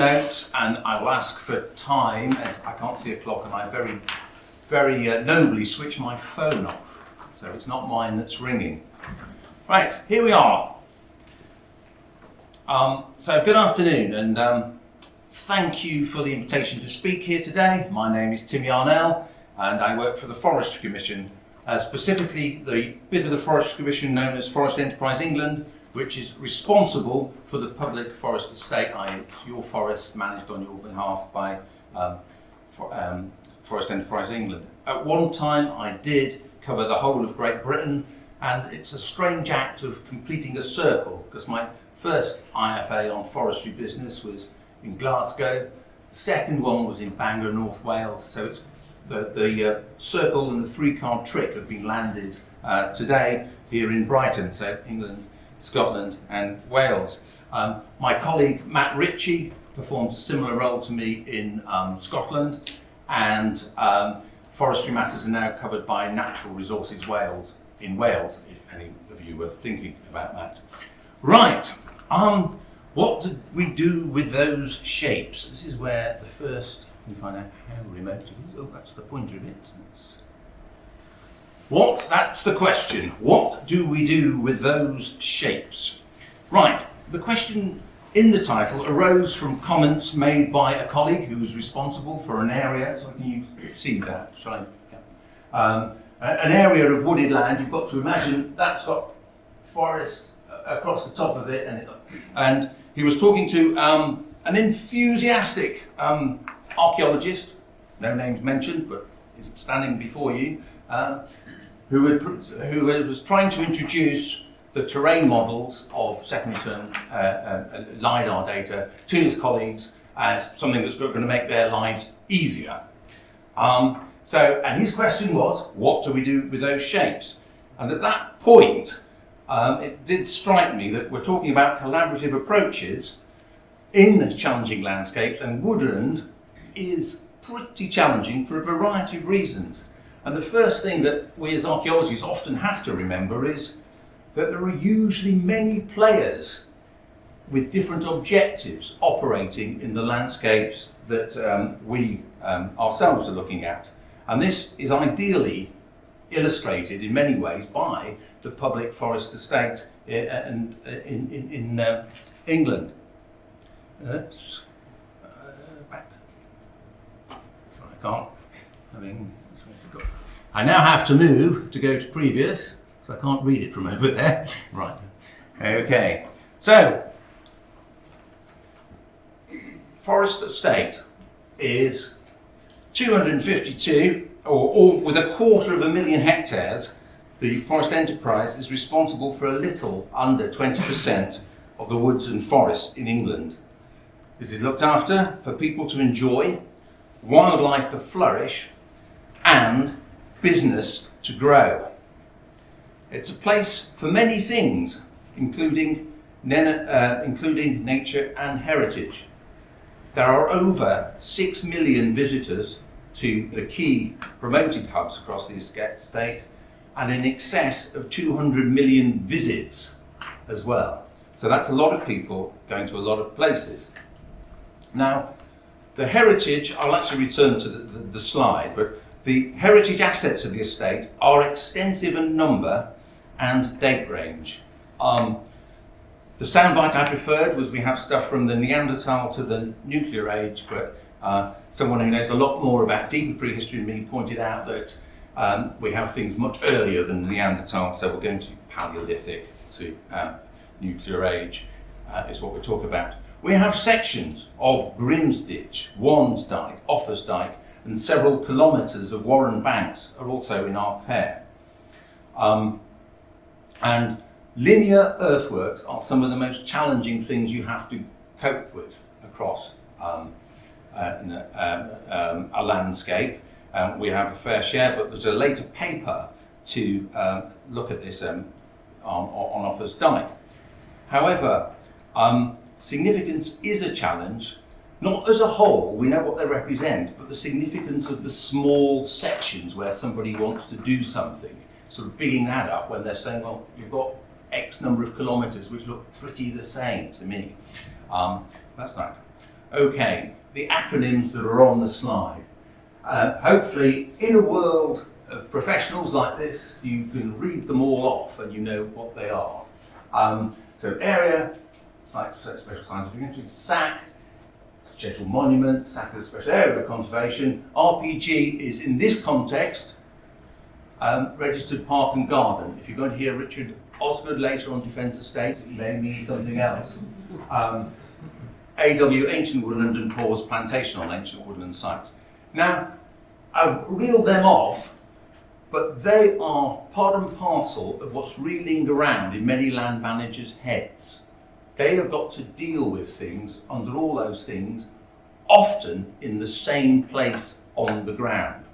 notes and I will ask for time as I can't see a clock and I very, very uh, nobly switch my phone off. So it's not mine that's ringing. Right, here we are. Um, so good afternoon and um, thank you for the invitation to speak here today. My name is Tim Yarnell and I work for the Forestry Commission, uh, specifically the bit of the Forestry Commission known as Forest Enterprise England, which is responsible for the public forest estate, i.e. it's your forest managed on your behalf by um, for, um, Forest Enterprise England. At one time I did cover the whole of Great Britain and it's a strange act of completing a circle because my first IFA on forestry business was in Glasgow, the second one was in Bangor, North Wales, so it's the, the uh, circle and the three card trick have been landed uh, today here in Brighton, so England Scotland and Wales. Um, my colleague Matt Ritchie performs a similar role to me in um, Scotland and um, forestry matters are now covered by Natural Resources Wales in Wales, if any of you were thinking about that. Right, um, what did we do with those shapes? This is where the first, you find out how remote it is. Oh, that's the pointer of it. What? That's the question. What do we do with those shapes? Right, the question in the title arose from comments made by a colleague who was responsible for an area, so can you see that? Shall I? Yeah. Um, an area of wooded land, you've got to imagine that's got forest across the top of it, and, it, and he was talking to um, an enthusiastic um, archaeologist, no names mentioned, but he's standing before you, uh, who, had, who was trying to introduce the terrain models of second return uh, uh, LiDAR data to his colleagues as something that's going to make their lives easier. Um, so, and his question was, what do we do with those shapes? And at that point, um, it did strike me that we're talking about collaborative approaches in challenging landscapes, and woodland is pretty challenging for a variety of reasons. And the first thing that we as archaeologists often have to remember is that there are usually many players with different objectives operating in the landscapes that um, we um, ourselves are looking at. And this is ideally illustrated in many ways by the public forest estate uh, in, in, in, in uh, England. Oops. Uh, back. Sorry, I can't. I mean, I now have to move to go to previous, because I can't read it from over there. Right. Okay. So, Forest Estate is 252, or, or with a quarter of a million hectares, the Forest Enterprise is responsible for a little under 20% of the woods and forests in England. This is looked after for people to enjoy, wildlife to flourish, and business to grow. It's a place for many things, including, uh, including nature and heritage. There are over 6 million visitors to the key promoted hubs across the estate and in excess of 200 million visits as well. So that's a lot of people going to a lot of places. Now, the heritage, I'll actually return to the, the, the slide, but the heritage assets of the estate are extensive in number and date range. Um, the soundbite I preferred was we have stuff from the Neanderthal to the nuclear age, but uh, someone who knows a lot more about deeper prehistory than me pointed out that um, we have things much earlier than Neanderthal, so we're going to Paleolithic to uh, nuclear age uh, is what we talk about. We have sections of Grimsditch, Wansdyke, Offa's and several kilometres of Warren Banks are also in our care. Um, and linear earthworks are some of the most challenging things you have to cope with across um, uh, um, um, a landscape. Um, we have a fair share, but there's a later paper to um, look at this on, on Offa's Dyke. However, significance is a challenge not as a whole, we know what they represent, but the significance of the small sections where somebody wants to do something, sort of bigging that up when they're saying, well, you've got X number of kilometres, which look pretty the same to me. Um, that's right. Okay, the acronyms that are on the slide. Uh, hopefully, in a world of professionals like this, you can read them all off and you know what they are. Um, so area, site, special scientific interest, SAC, scheduled monument, SAC special area of conservation. RPG is, in this context, um, registered park and garden. If you're going to hear Richard Osgood later on Defence Estates, it may mean something else. Um, AW Ancient Woodland and PAWS Plantation on ancient woodland sites. Now, I've reeled them off, but they are part and parcel of what's reeling around in many land managers' heads. They have got to deal with things under all those things, often in the same place on the ground.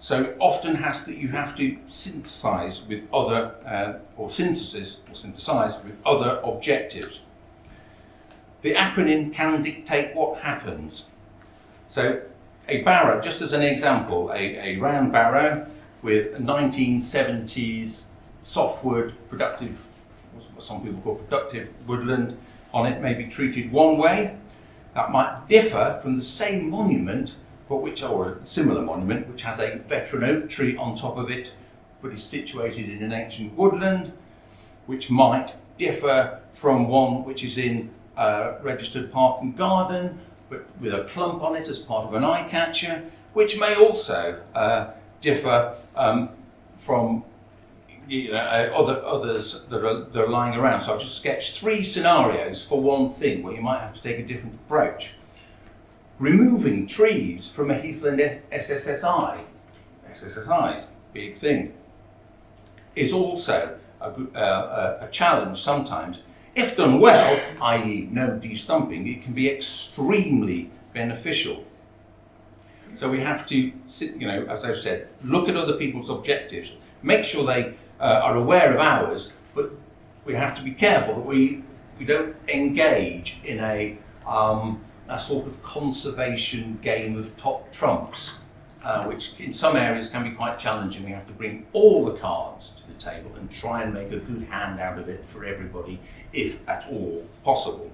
So often has to you have to synthesize with other uh, or synthesis or synthesize with other objectives. The acronym can dictate what happens. So a barrow, just as an example, a, a round barrow with 1970s softwood productive, what some people call productive woodland on it may be treated one way. That might differ from the same monument, but which or a similar monument, which has a veteran oak tree on top of it, but is situated in an ancient woodland, which might differ from one which is in a registered park and garden, but with a clump on it as part of an eye catcher, which may also uh, differ um, from you know, uh, other, others that are, that are lying around. So I've just sketched three scenarios for one thing where you might have to take a different approach. Removing trees from a heathland SSSI, SSSI's big thing, is also a, uh, a challenge sometimes if done well, i.e. no de-stumping, it can be extremely beneficial. So we have to, sit, you know, as I've said, look at other people's objectives, make sure they uh, are aware of ours, but we have to be careful that we, we don't engage in a, um, a sort of conservation game of top trumps uh, which in some areas can be quite challenging. We have to bring all the cards to the table and try and make a good hand out of it for everybody, if at all possible.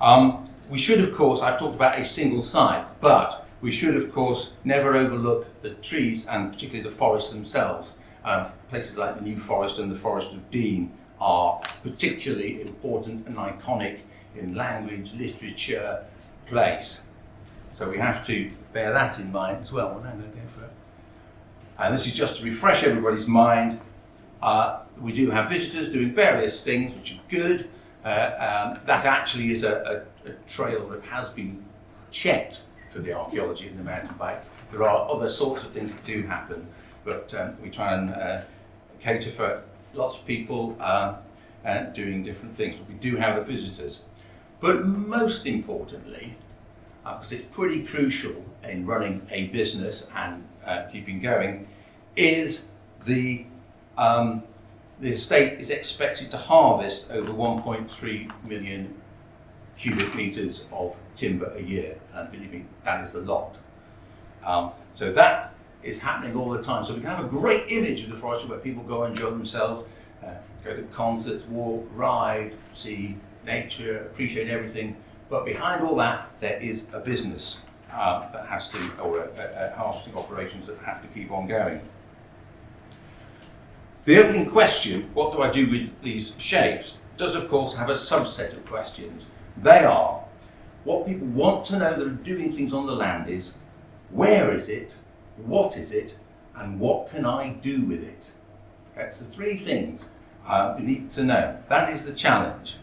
Um, we should, of course, I've talked about a single site, but we should, of course, never overlook the trees and particularly the forests themselves. Um, places like the New Forest and the Forest of Dean are particularly important and iconic in language, literature, place. So we have to bear that in mind as well. going to go for it. And this is just to refresh everybody's mind. Uh, we do have visitors doing various things, which are good. Uh, um, that actually is a, a, a, trail that has been checked for the archaeology in the mountain bike. There are other sorts of things that do happen, but um, we try and uh, cater for lots of people uh, and doing different things. But we do have the visitors. But most importantly, because uh, it's pretty crucial in running a business and uh, keeping going, is the um, the estate is expected to harvest over 1.3 million cubic meters of timber a year, and believe me, that is a lot. Um, so that is happening all the time. So we can have a great image of the forest where people go and enjoy themselves, uh, go to concerts, walk, ride, see nature, appreciate everything. But behind all that, there is a business uh, that has to, or a, a harvesting operations that have to keep on going. The opening question, what do I do with these shapes, does of course have a subset of questions. They are, what people want to know that are doing things on the land is, where is it, what is it, and what can I do with it? That's the three things uh, we need to know. That is the challenge.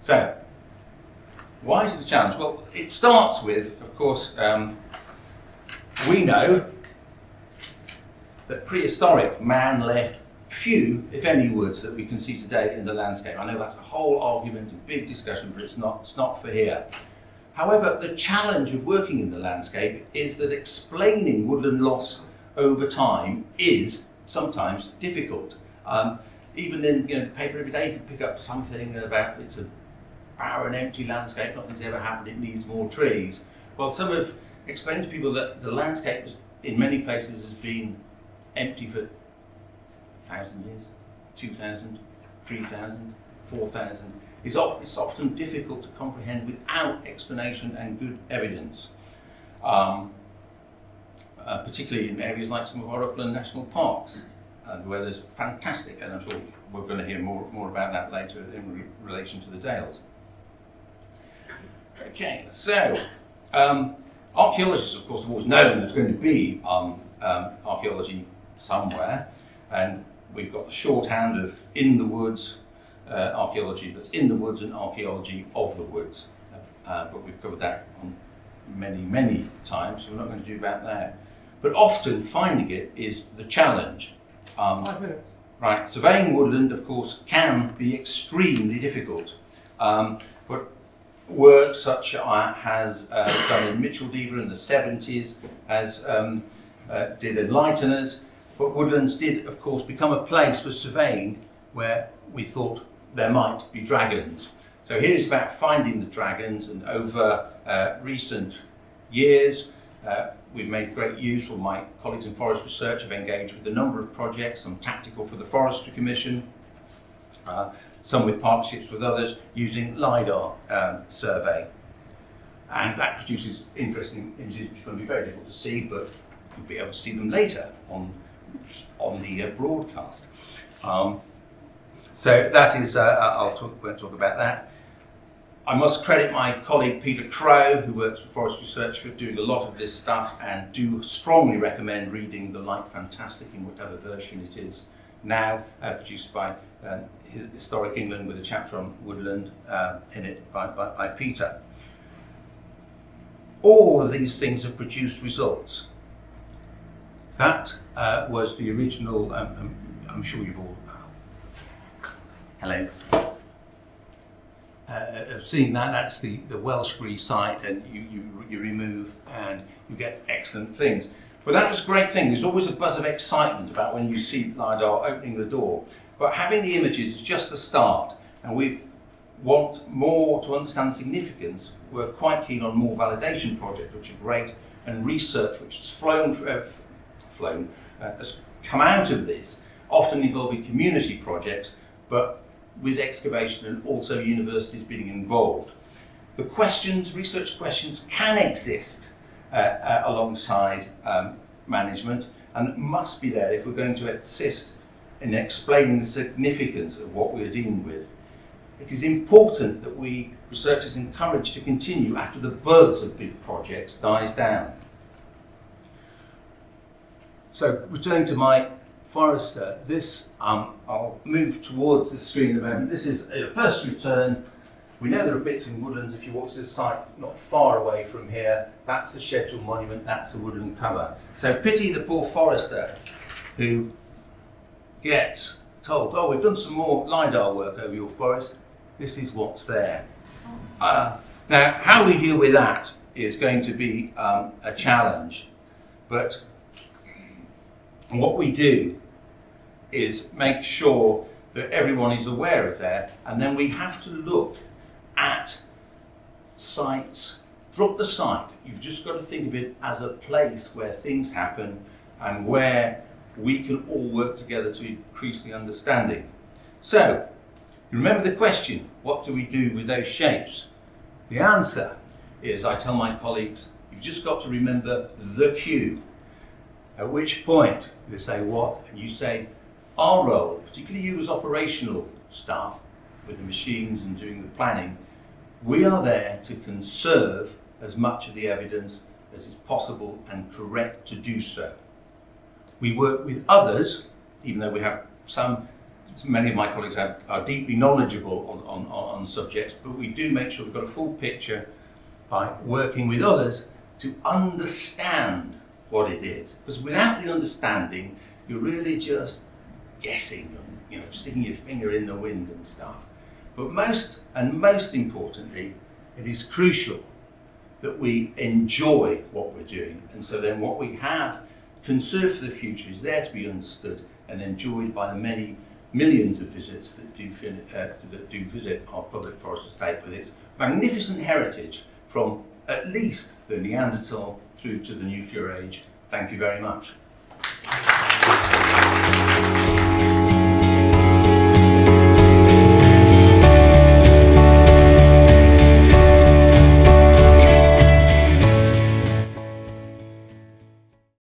So, why is it a challenge? Well, it starts with, of course, um, we know that prehistoric man left few, if any, woods that we can see today in the landscape. I know that's a whole argument, a big discussion, but it's not, it's not for here. However, the challenge of working in the landscape is that explaining woodland loss over time is sometimes difficult. Um, even in you know, the paper every day, you pick up something about it's a barren, empty landscape, nothing's ever happened, it needs more trees. Well, some have explained to people that the landscape in many places has been empty for 1,000 years, 2,000, 3,000, 4,000, is it's often difficult to comprehend without explanation and good evidence. Um, uh, particularly in areas like some of our upland national parks, uh, where there's fantastic, and I'm sure we're going to hear more, more about that later in re relation to the Dales. Okay, so um, archaeologists, of course, have always known there's going to be um, um, archaeology somewhere, and we've got the shorthand of in the woods uh, archaeology that's in the woods and archaeology of the woods. Uh, but we've covered that on many, many times, so we're not going to do about that. But often finding it is the challenge. Um, Five minutes. Right, surveying woodland, of course, can be extremely difficult. Um, but work such as has uh, done in Micheldever in the 70s, as um, uh, did Enlighteners, but woodlands did, of course, become a place for surveying where we thought there might be dragons. So here is about finding the dragons, and over uh, recent years, uh, we've made great use, or my colleagues in forest research have engaged with a number of projects, some tactical for the Forestry Commission, uh, some with partnerships with others, using LiDAR um, survey. And that produces interesting images which are going to be very difficult to see, but you'll be able to see them later on, on the uh, broadcast. Um, so that is, uh, uh, I'll talk, won't talk about that. I must credit my colleague Peter Crow, who works for Forest Research, for doing a lot of this stuff and do strongly recommend reading The Light Fantastic in whatever version it is now, uh, produced by um, Historic England with a chapter on woodland uh, in it by, by, by Peter. All of these things have produced results. That uh, was the original, um, um, I'm sure you've all hello, uh, seen that. That's the, the Welshbury site, and you, you, you remove and you get excellent things. But that was a great thing. There's always a buzz of excitement about when you see LiDAR opening the door. But having the images is just the start, and we want more to understand the significance. We're quite keen on more validation projects, which are great, and research which has flown, uh, flown uh, has come out of this, often involving community projects, but with excavation and also universities being involved. The questions, research questions, can exist uh, uh, alongside um, management and must be there if we're going to assist in explaining the significance of what we're dealing with. It is important that we researchers encourage to continue after the buzz of big projects dies down. So returning to my Forester, this, um, I'll move towards the screen a moment. This is a first return. We know there are bits in woodlands. If you walk to this site not far away from here, that's the scheduled monument, that's the wooden cover. So pity the poor forester who gets told, oh, we've done some more LiDAR work over your forest. This is what's there. Uh, now, how we deal with that is going to be um, a challenge. But what we do is make sure that everyone is aware of that. And then we have to look at sites, drop the site. You've just got to think of it as a place where things happen and where we can all work together to increase the understanding. So, remember the question, what do we do with those shapes? The answer is, I tell my colleagues, you've just got to remember the cue. At which point, they say what, and you say, our role, particularly you as operational staff with the machines and doing the planning, we are there to conserve as much of the evidence as is possible and correct to do so. We work with others, even though we have some, many of my colleagues are, are deeply knowledgeable on, on, on subjects, but we do make sure we've got a full picture by working with others to understand what it is. Because without the understanding, you're really just guessing and you know sticking your finger in the wind and stuff. But most and most importantly, it is crucial that we enjoy what we're doing, and so then what we have conserved for the future is there to be understood and enjoyed by the many millions of visits that do, uh, that do visit our public forest estate with its magnificent heritage from at least the Neanderthal through to the nuclear age. Thank you very much.